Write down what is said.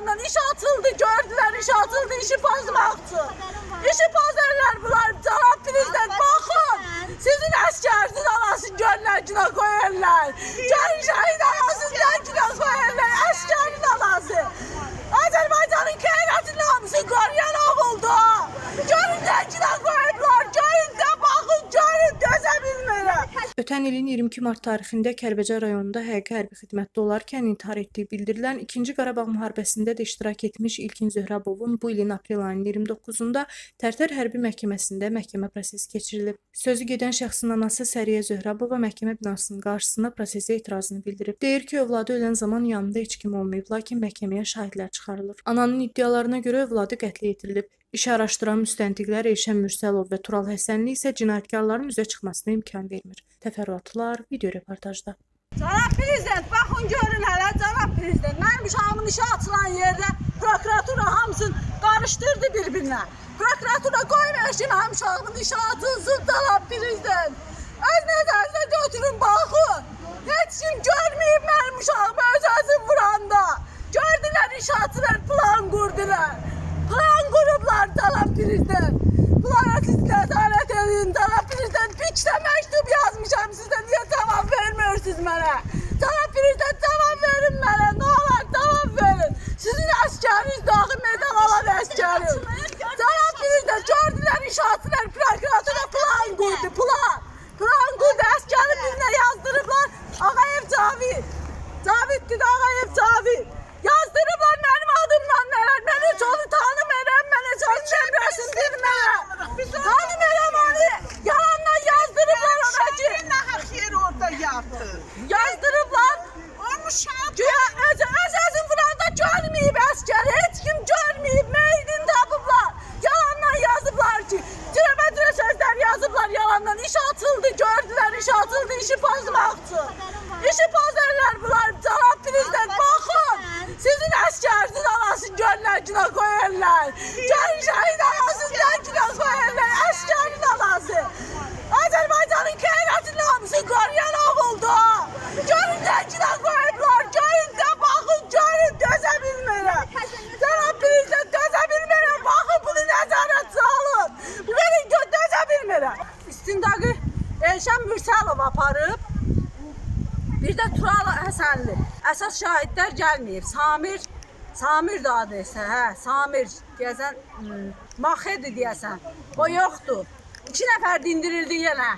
yalandan iş atıldı gördüler iş atıldı işi pozmak için. İşi pozarlar bunlar cevap prezident bakın. Sizin askersiniz anasını gönlüne koyarlar. Görün şehit anasını Ötən ilin 22 mart tarixində Kəlbəcər rayonunda həqiqi hərbi xidmətdə olarkən intihar etdiyi bildirilən 2-ci Qarabağ müharibəsində də iştirak etmiş İlkin Zöhrəbovun bu ilin aprel ayının 29-da Tərtər hərbi məhkəməsində məhkəmə prosesi keçirilib. Sözü gedən şəxsin anası Səriyə Zöhrəbova məhkəmə binasının qarşısına prosesə etirazını bildirib. Deyir ki, övladı ölən zaman yanında heç kim olmayıb, lakin məhkəməyə şahidlər çıxarılır. Ananın iddialarına görə övladı qətlə yetirilib. İşi araşdıran müstəntiqlər Elşən Mürsəlov və Tural Həsənli isə cinayətkarların üzə çıxmasına imkan vermir. Təfərrüatlar video reportajda. Cənab prezident, baxın görün hələ cənab prezident. Mənim uşağımın işə açılan yerdə prokuratura hamısını qarışdırdı bir-birinə. Prokuratura qoymayır ki, mənim uşağımın işə atılsın cənab prezident. Öz nəzərinizə götürün, baxın. Heç kim görməyib mənim uşağımı öz-özün vuranda. Gördülər iş açılar, plan qurdular. Plan qurublar cənab prezident. attılar prokuratına plan kurdu plan. Plan kurdu askeri birine yazdırıplar Ağayev Cavit. Cavit dedi Ağayev Cavit. Yazdırıplar benim adımla neler. Beni çolu tanımayan beni çolu çembersin bilmeyen. Tanımayan onu yalanla yazdırıplar ona ki. Şairine hakir orada yaptı. Yazdırıplar. Onu şair. İşi pozmaq üçün. İşi pozarlar bunlar. Cavab prezident bakın. Sizin əskərsiniz Mürsəlov aparıb. Bir də Tural Həsənli. Əsas şahidlər gəlməyib. Samir Samir də adı isə, hə, Samir deyəsən, hmm, Maxedi deyəsən. O yoxdur. İki nəfər dindirildi yenə.